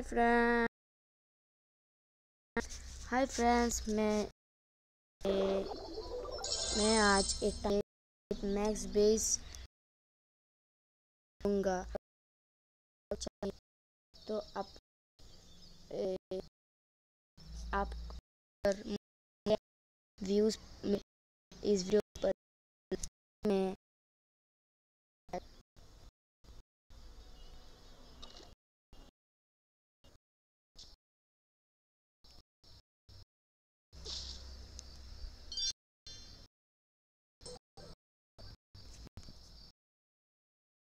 Hi friends hi friends मैं मैं आज एक मैक्स बेस दूँगा। तो आप ए, आप व्यूज़ इस वीडियो पर मैं